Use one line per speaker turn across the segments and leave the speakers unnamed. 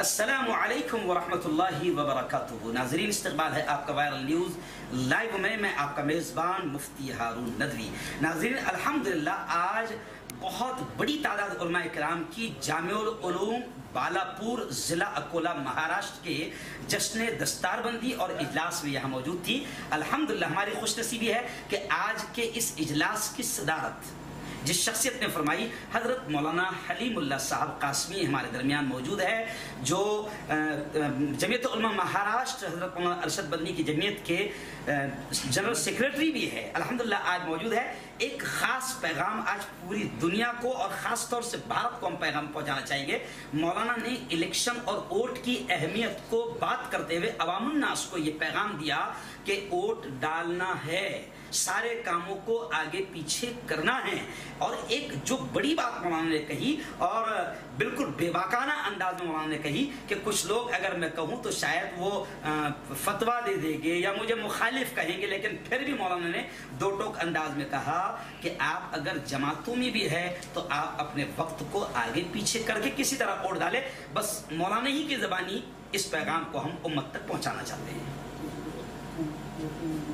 असलकम वरहमतुल्लाहि वबरकातुहू नाजरीन इस्तकबाल है आपका वायरल न्यूज़ लाइव में मैं आपका मेज़बान मुफ्ती हारून नदवी। नाजरीन, अल्हम्दुलिल्लाह, आज बहुत बड़ी तादाद कराम की जामूम बालापुर ज़िला अकोला महाराष्ट्र के जश्न दस्तारबंदी और इजलास में यहाँ मौजूद थी। अल्हम्दुलिल्लाह, हमारी खुशनसीबी है कि आज के इस इजलास की सदारत जिस शख्सियत ने फरमाई, हज़रत मौलाना हलीमुल्ला साहब कासमी हमारे दरमियान मौजूद है, जो जमीयत महाराष्ट्र, हज़रत मौलाना अरशद बदनी की जमीयत के जनरल सेक्रेटरी भी है, अल्हम्दुलिल्लाह आज मौजूद है। एक ख़ास पैगाम आज पूरी दुनिया को और ख़ास तौर से भारत को हम पैगाम पहुंचाना चाहेंगे। मौलाना ने इलेक्शन और वोट की अहमियत को बात करते हुए अवामनास को ये पैगाम दिया कि वोट डालना है, सारे कामों को आगे पीछे करना है। और एक जो बड़ी बात मौलाना ने कही, और बिल्कुल बेबाकाना अंदाज में मौलाना ने कही कि कुछ लोग अगर मैं कहूँ तो शायद वो फतवा दे देंगे या मुझे मुखालिफ कहेंगे, लेकिन फिर भी मौलाना ने दो टोक अंदाज में कहा कि आप अगर जमातों में भी है तो आप अपने वक्त को आगे पीछे करके किसी तरह वोट डाले। बस मौलाना ही की जबानी इस पैगाम को हम उम्मत तक पहुंचाना चाहते हैं।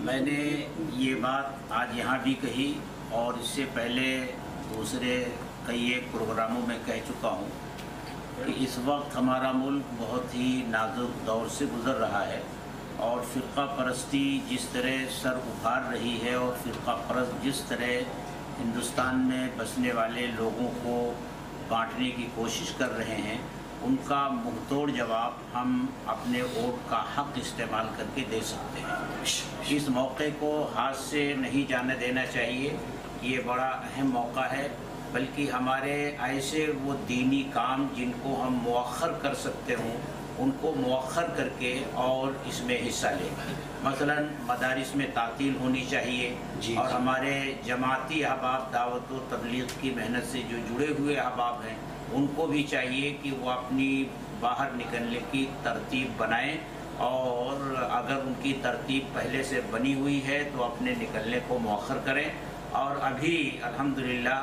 मैंने ये बात आज यहाँ भी कही, और इससे पहले दूसरे कई एक प्रोग्रामों में कह चुका हूँ कि इस वक्त हमारा मुल्क बहुत ही नाजुक दौर से गुज़र रहा है। और फ़िरका परस्ती जिस तरह सर उभार रही है और फ़िरका परस्त जिस तरह हिंदुस्तान में बसने वाले लोगों को बांटने की कोशिश कर रहे हैं, उनका मुंहतोड़ जवाब हम अपने वोट का हक इस्तेमाल करके दे सकते हैं। इस मौके को हाथ से नहीं जाने देना चाहिए, ये बड़ा अहम मौका है, बल्कि हमारे ऐसे वो दीनी काम जिनको हम मौखर कर सकते हों उनको मौखर करके और इसमें हिस्सा लें। मसलन मदारस में तातील होनी चाहिए और हमारे जमाती अहबाब दावत तबलीग की मेहनत से जो जुड़े हुए अहबाब हैं उनको भी चाहिए कि वो अपनी बाहर निकलने की तरतीब बनाएँ और अगर उनकी तरतीब पहले से बनी हुई है तो अपने निकलने को मौखर करें। और अभी अल्हम्दुलिल्लाह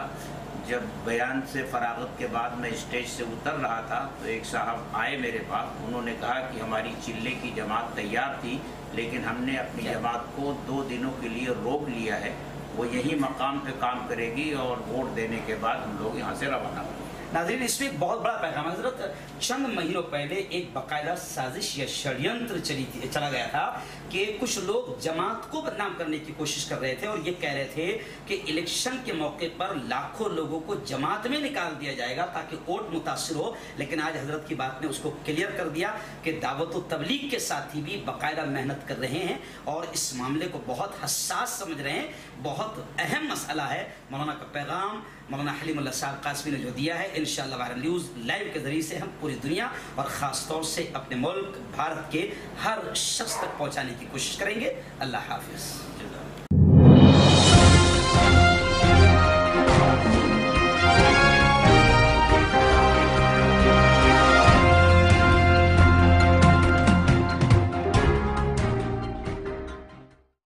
जब बयान से फरागत के बाद मैं स्टेज से उतर रहा था तो एक साहब आए मेरे पास। उन्होंने कहा कि हमारी चिल्ले की जमात तैयार थी लेकिन हमने अपनी जमात को दो दिनों के लिए रोक लिया है। वो यही मकाम पे काम करेगी और वोट देने के बाद हम लोग यहाँ से रवाना होंगे।
नाजरीन, इसमें एक बहुत बड़ा पैगाम हज़रत, चंद महीनों पहले एक बाकायदा साजिश या षड्यंत्र चली चला गया था कि कुछ लोग जमात को बदनाम करने की कोशिश कर रहे थे और ये कह रहे थे कि इलेक्शन के मौके पर लाखों लोगों को जमात में निकाल दिया जाएगा ताकि वोट मुतासर हो। लेकिन आज हज़रत की बात ने उसको क्लियर कर दिया कि दावत तबलीग के साथी भी बाकायदा मेहनत कर रहे हैं और इस मामले को बहुत हसास समझ रहे हैं। बहुत अहम मसला है। मौलाना का पैगाम मौलाना हलीम साहब कासमी ने जो दिया है इन न्यूज़ लाइव के ज़रिए से हम पूरी दुनिया और ख़ास तौर से अपने मुल्क, भारत के हर शख्स तक पहुँचाने की कोशिश करेंगे। अल्लाह हाफिज़।